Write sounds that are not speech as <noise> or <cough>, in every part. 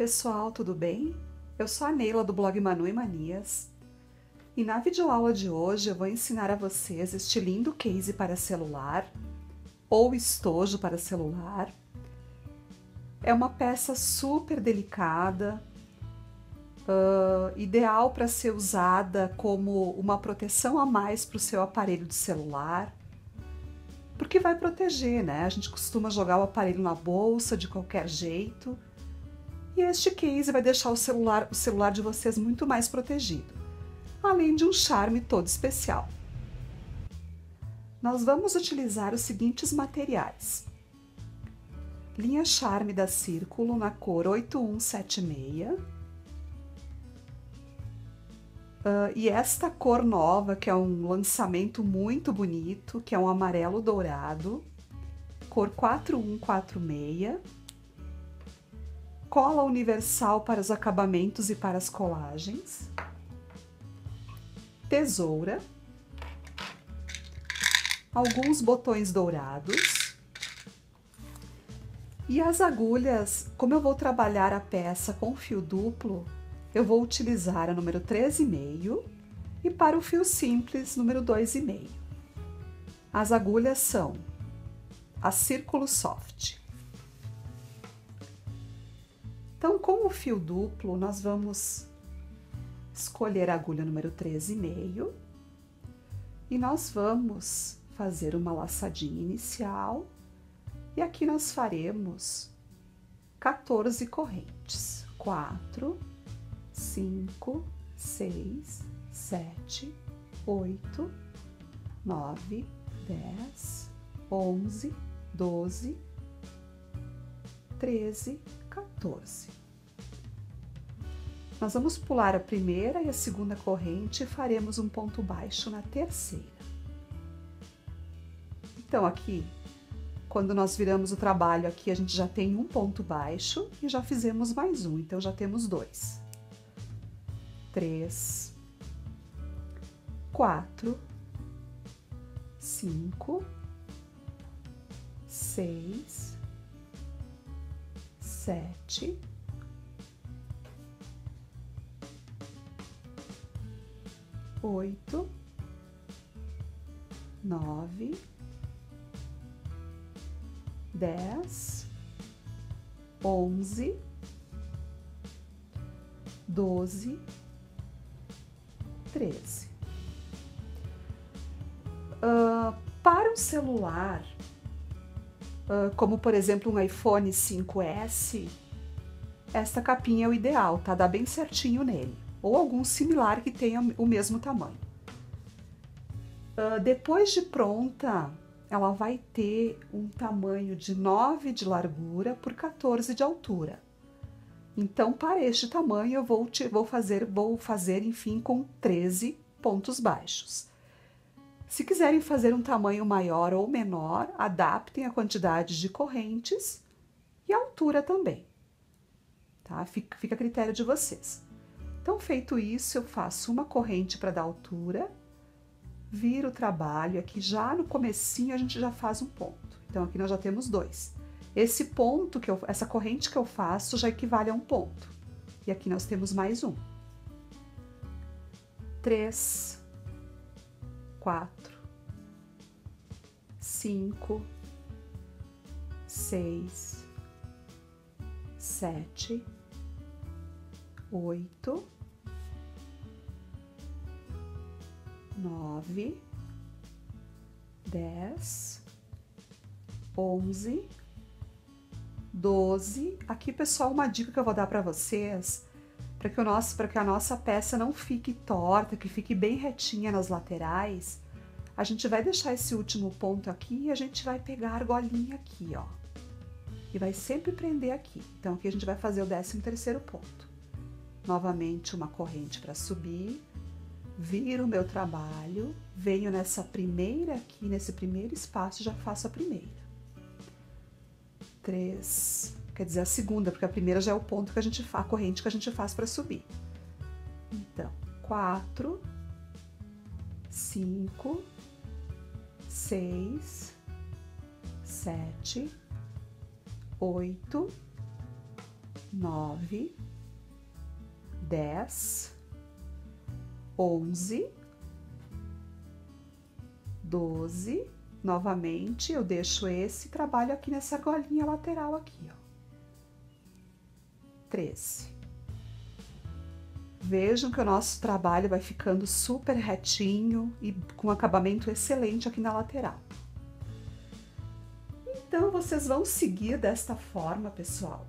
pessoal, tudo bem? Eu sou a Neila do blog Manu e Manias e na videoaula de hoje eu vou ensinar a vocês este lindo case para celular ou estojo para celular. É uma peça super delicada, uh, ideal para ser usada como uma proteção a mais para o seu aparelho de celular, porque vai proteger, né? A gente costuma jogar o aparelho na bolsa de qualquer jeito e este case vai deixar o celular, o celular de vocês muito mais protegido, além de um charme todo especial. Nós vamos utilizar os seguintes materiais. Linha Charme da Círculo na cor 8176. Uh, e esta cor nova, que é um lançamento muito bonito, que é um amarelo dourado, cor 4146 cola universal para os acabamentos e para as colagens, tesoura, alguns botões dourados e as agulhas, como eu vou trabalhar a peça com fio duplo, eu vou utilizar a número 3,5 e para o fio simples, número 2,5. As agulhas são a Círculo Soft. Com o fio duplo, nós vamos escolher a agulha número 13,5 e nós vamos fazer uma laçadinha inicial e aqui nós faremos 14 correntes. 4, 5, 6, 7, 8, 9, 10, 11, 12, 13, 14. Nós vamos pular a primeira e a segunda corrente e faremos um ponto baixo na terceira. Então, aqui, quando nós viramos o trabalho aqui, a gente já tem um ponto baixo e já fizemos mais um, então já temos dois. Três, quatro, cinco, seis, sete, oito, nove, dez, onze, doze, treze. Uh, para o celular, uh, como por exemplo um iPhone 5S, esta capinha é o ideal, tá? Dá bem certinho nele. Ou algum similar que tenha o mesmo tamanho. Uh, depois de pronta, ela vai ter um tamanho de 9 de largura por 14 de altura. Então, para este tamanho, eu vou, te, vou, fazer, vou fazer, enfim, com 13 pontos baixos. Se quiserem fazer um tamanho maior ou menor, adaptem a quantidade de correntes e a altura também. Tá? Fica, fica a critério de vocês. Então, feito isso, eu faço uma corrente para dar altura, viro o trabalho, aqui já no comecinho a gente já faz um ponto. Então, aqui nós já temos dois. Esse ponto, que eu, essa corrente que eu faço já equivale a um ponto. E aqui nós temos mais um. Três, quatro, cinco, seis, sete, oito, nove, dez, onze, doze. Aqui, pessoal, uma dica que eu vou dar para vocês para que, o nosso, que a nossa peça não fique torta, que fique bem retinha nas laterais, a gente vai deixar esse último ponto aqui e a gente vai pegar a argolinha aqui, ó. E vai sempre prender aqui. Então, aqui a gente vai fazer o décimo terceiro ponto. Novamente, uma corrente para subir, viro meu trabalho, venho nessa primeira aqui, nesse primeiro espaço, já faço a primeira. Três, quer dizer, a segunda, porque a primeira já é o ponto que a gente faz, a corrente que a gente faz para subir. Então, quatro, cinco, seis, sete, oito, nove, dez, onze, doze. Novamente, eu deixo esse trabalho aqui nessa golinha lateral aqui, ó. Treze. Vejam que o nosso trabalho vai ficando super retinho e com acabamento excelente aqui na lateral. Então, vocês vão seguir desta forma, pessoal.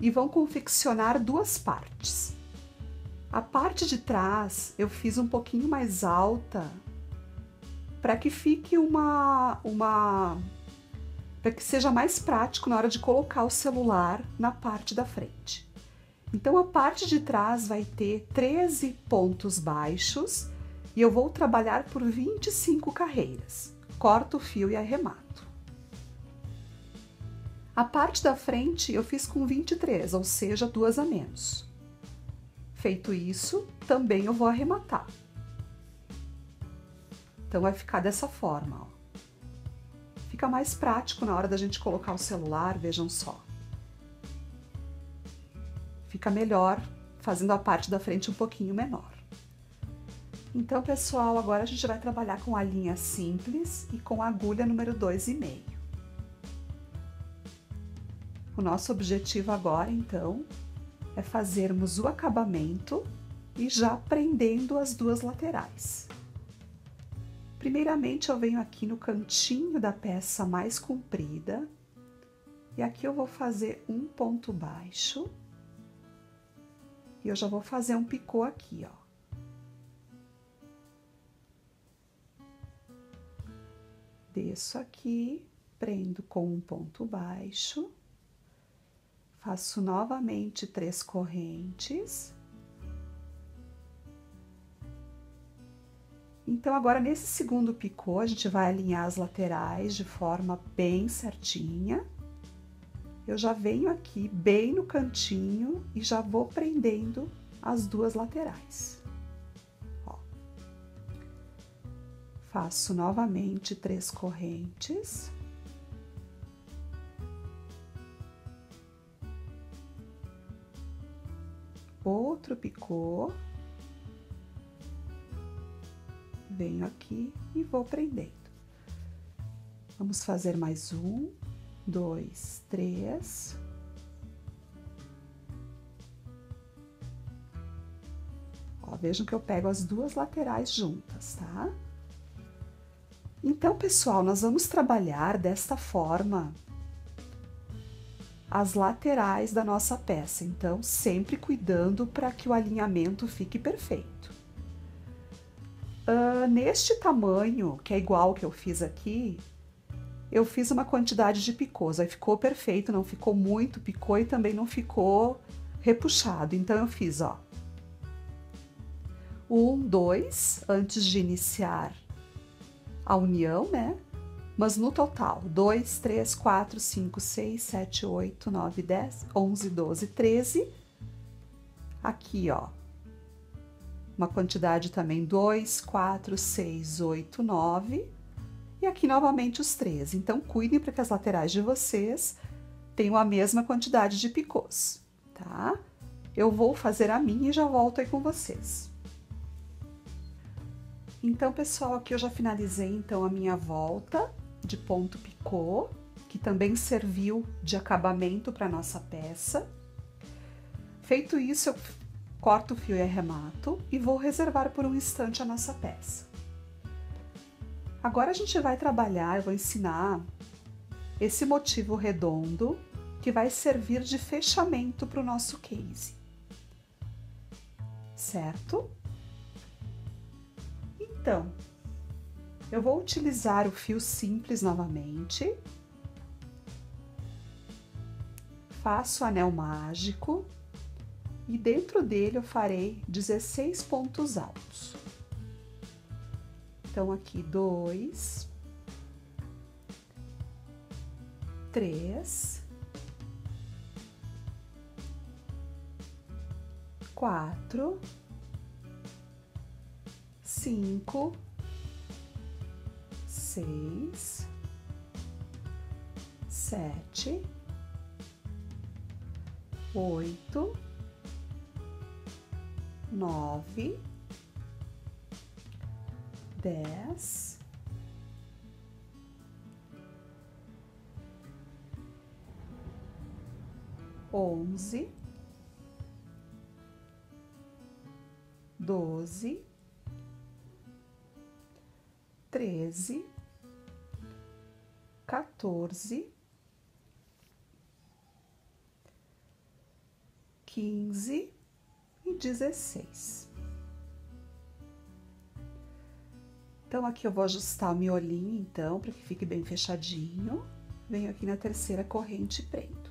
E vão confeccionar duas partes. A parte de trás eu fiz um pouquinho mais alta para que fique uma uma para que seja mais prático na hora de colocar o celular na parte da frente. Então a parte de trás vai ter 13 pontos baixos e eu vou trabalhar por 25 carreiras. Corto o fio e arremato. A parte da frente eu fiz com 23, ou seja, duas a menos. Feito isso, também eu vou arrematar. Então vai ficar dessa forma, ó. Fica mais prático na hora da gente colocar o celular, vejam só. Fica melhor fazendo a parte da frente um pouquinho menor. Então, pessoal, agora a gente vai trabalhar com a linha simples e com a agulha número 2,5. O nosso objetivo agora, então, é fazermos o acabamento e já prendendo as duas laterais. Primeiramente, eu venho aqui no cantinho da peça mais comprida e aqui eu vou fazer um ponto baixo e eu já vou fazer um picô aqui, ó. Desço aqui, prendo com um ponto baixo Faço novamente três correntes. Então, agora nesse segundo picô, a gente vai alinhar as laterais de forma bem certinha. Eu já venho aqui bem no cantinho e já vou prendendo as duas laterais. Ó. Faço novamente três correntes. Outro picô. Venho aqui e vou prendendo. Vamos fazer mais um, dois, três. Ó, vejam que eu pego as duas laterais juntas, tá? Então, pessoal, nós vamos trabalhar desta forma as laterais da nossa peça, então sempre cuidando para que o alinhamento fique perfeito. Uh, neste tamanho, que é igual que eu fiz aqui, eu fiz uma quantidade de picôs, aí ficou perfeito, não ficou muito picô e também não ficou repuxado. Então eu fiz, ó, um, dois, antes de iniciar a união, né? Mas no total, 2, 3, 4, 5, 6, 7, 8, 9, 10, 11, 12, 13. Aqui, ó, uma quantidade também 2, 4, 6, 8, 9. E aqui novamente os 13. Então, cuidem para que as laterais de vocês tenham a mesma quantidade de picôs, tá? Eu vou fazer a minha e já volto aí com vocês. Então, pessoal, aqui eu já finalizei então a minha volta de ponto picô, que também serviu de acabamento para nossa peça. Feito isso, eu corto o fio e arremato e vou reservar por um instante a nossa peça. Agora a gente vai trabalhar, eu vou ensinar esse motivo redondo que vai servir de fechamento para o nosso case. Certo? Então, eu vou utilizar o fio simples novamente. Faço o anel mágico. E dentro dele eu farei 16 pontos altos. Então, aqui dois, três, quatro, cinco, seis, sete, oito, nove, dez, onze, doze, treze, quatorze, quinze e dezesseis. Então, aqui eu vou ajustar o miolinho, então, para que fique bem fechadinho. Venho aqui na terceira corrente e prendo.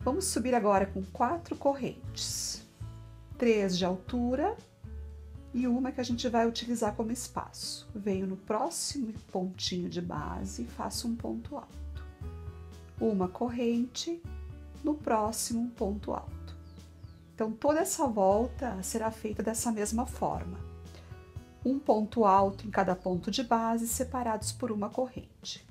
Vamos subir agora com quatro correntes. Três de altura e uma que a gente vai utilizar como espaço. Venho no próximo pontinho de base e faço um ponto alto. Uma corrente no próximo ponto alto. Então, toda essa volta será feita dessa mesma forma. Um ponto alto em cada ponto de base, separados por uma corrente.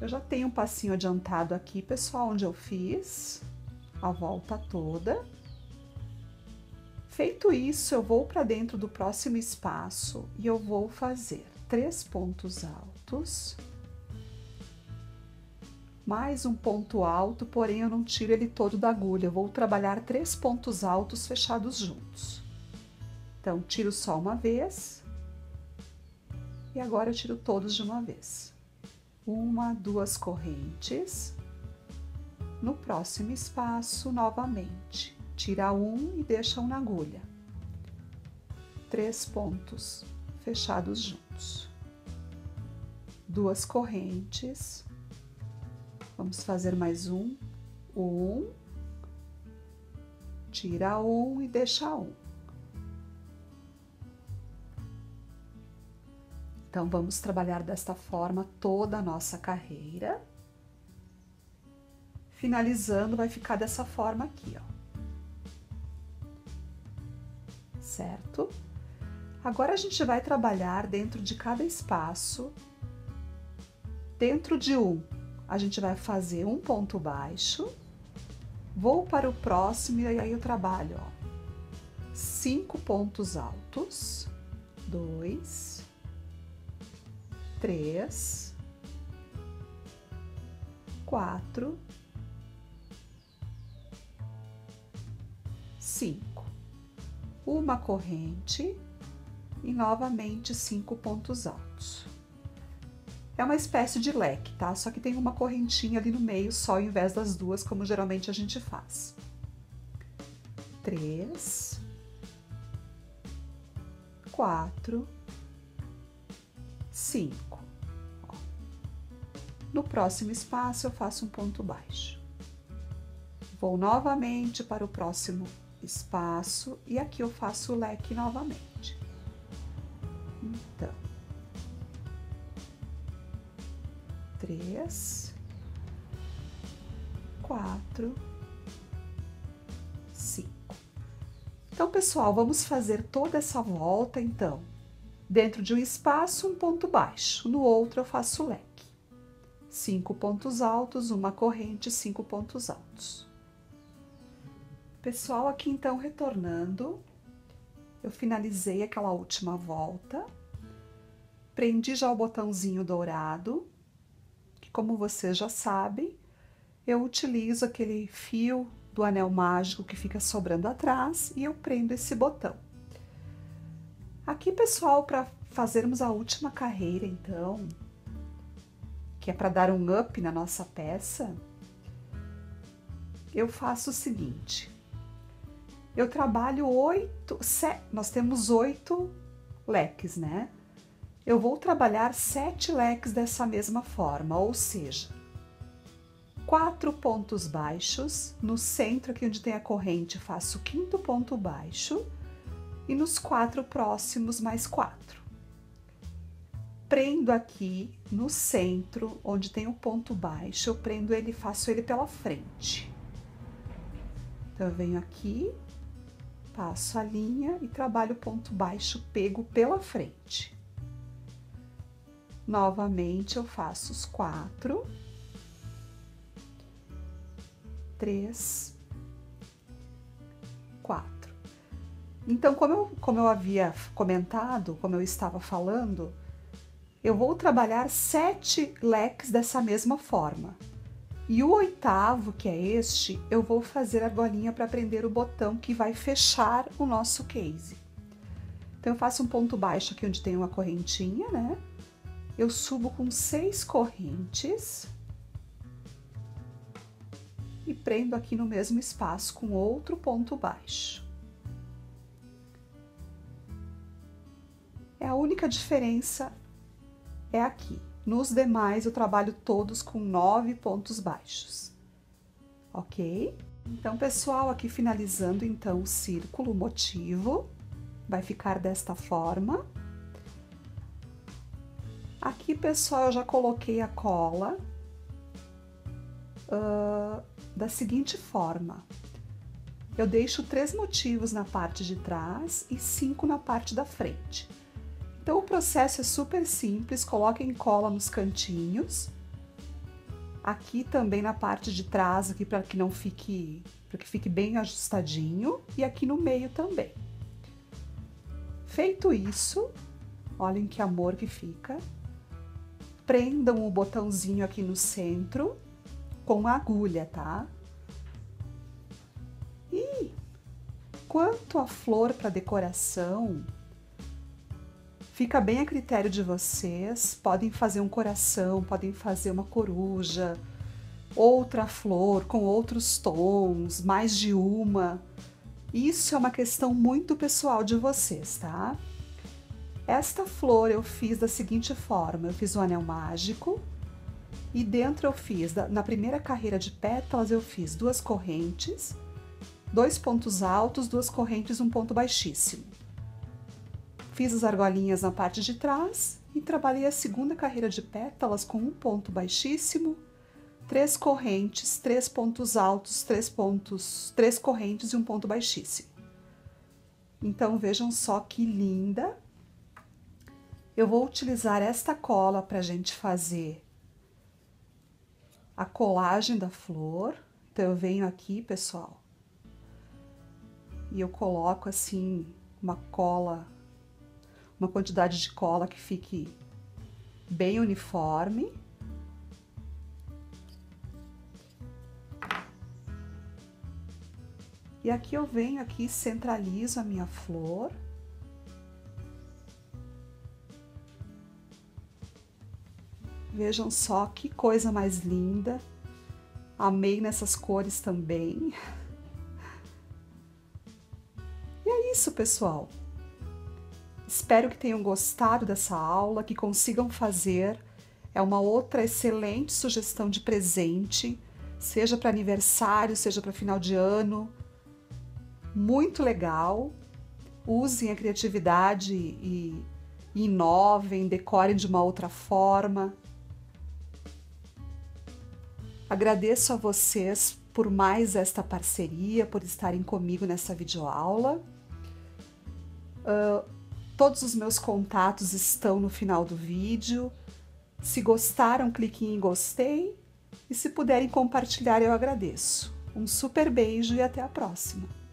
Eu já tenho um passinho adiantado aqui, pessoal, onde eu fiz a volta toda. Feito isso, eu vou para dentro do próximo espaço e eu vou fazer três pontos altos, mais um ponto alto, porém eu não tiro ele todo da agulha, eu vou trabalhar três pontos altos fechados juntos. Então, tiro só uma vez e agora eu tiro todos de uma vez. Uma, duas correntes. No próximo espaço, novamente tira um e deixa um na agulha. Três pontos fechados juntos. Duas correntes. Vamos fazer mais um. Um. Tira um e deixa um. Então, vamos trabalhar desta forma toda a nossa carreira. Finalizando, vai ficar dessa forma aqui, ó. Certo? Agora a gente vai trabalhar dentro de cada espaço. Dentro de um, a gente vai fazer um ponto baixo. Vou para o próximo e aí eu trabalho, ó. Cinco pontos altos. Dois. Três. Quatro. Cinco uma corrente e novamente cinco pontos altos. É uma espécie de leque, tá? Só que tem uma correntinha ali no meio só, ao invés das duas, como geralmente a gente faz. Três, quatro, cinco. No próximo espaço, eu faço um ponto baixo. Vou novamente para o próximo espaço e aqui eu faço o leque novamente. Então, três, quatro, cinco. Então, pessoal, vamos fazer toda essa volta, então. Dentro de um espaço, um ponto baixo, no outro eu faço leque. Cinco pontos altos, uma corrente, cinco pontos altos. Pessoal, aqui então retornando, eu finalizei aquela última volta, prendi já o botãozinho dourado, que como vocês já sabem, eu utilizo aquele fio do anel mágico que fica sobrando atrás e eu prendo esse botão. Aqui, pessoal, para fazermos a última carreira, então, que é para dar um up na nossa peça, eu faço o seguinte: eu trabalho oito, nós temos oito leques, né? Eu vou trabalhar sete leques dessa mesma forma, ou seja, quatro pontos baixos, no centro aqui onde tem a corrente faço o quinto ponto baixo e nos quatro próximos mais quatro. Prendo aqui no centro, onde tem o ponto baixo, eu prendo ele, faço ele pela frente. Então, eu venho aqui, Passo a linha e trabalho o ponto baixo pego pela frente. Novamente, eu faço os quatro, três, quatro. Então, como eu, como eu havia comentado, como eu estava falando, eu vou trabalhar sete leques dessa mesma forma. E o oitavo, que é este, eu vou fazer a argolinha para prender o botão que vai fechar o nosso case. Então, eu faço um ponto baixo aqui onde tem uma correntinha, né? Eu subo com seis correntes e prendo aqui no mesmo espaço com outro ponto baixo. É a única diferença é aqui. Nos demais, eu trabalho todos com nove pontos baixos, ok? Então, pessoal, aqui finalizando então o círculo motivo, vai ficar desta forma. Aqui, pessoal, eu já coloquei a cola uh, da seguinte forma. Eu deixo três motivos na parte de trás e cinco na parte da frente. Então o processo é super simples, coloquem cola nos cantinhos. Aqui também na parte de trás, aqui para que não fique, para que fique bem ajustadinho e aqui no meio também. Feito isso, olhem que amor que fica. Prendam o botãozinho aqui no centro com a agulha, tá? E quanto à flor para decoração, Fica bem a critério de vocês. Podem fazer um coração, podem fazer uma coruja, outra flor com outros tons, mais de uma. Isso é uma questão muito pessoal de vocês, tá? Esta flor eu fiz da seguinte forma: eu fiz o um anel mágico e dentro eu fiz, na primeira carreira de pétalas, eu fiz duas correntes, dois pontos altos, duas correntes, um ponto baixíssimo. Fiz as argolinhas na parte de trás e trabalhei a segunda carreira de pétalas com um ponto baixíssimo, três correntes, três pontos altos, três pontos, três correntes e um ponto baixíssimo. Então vejam só que linda. Eu vou utilizar esta cola para a gente fazer a colagem da flor. Então eu venho aqui, pessoal, e eu coloco assim uma cola uma quantidade de cola que fique bem uniforme. E aqui eu venho aqui centralizo a minha flor. Vejam só que coisa mais linda. Amei nessas cores também. <laughs> E é isso, pessoal. Espero que tenham gostado dessa aula, que consigam fazer. É uma outra excelente sugestão de presente, seja para aniversário, seja para final de ano. Muito legal. Usem a criatividade e, inovem, decorem de uma outra forma. Agradeço a vocês por mais esta parceria, por estarem comigo nessa videoaula. Uh, Todos os meus contatos estão no final do vídeo. Se gostaram, cliquem em gostei e se puderem compartilhar, eu agradeço. Um super beijo e até a próxima!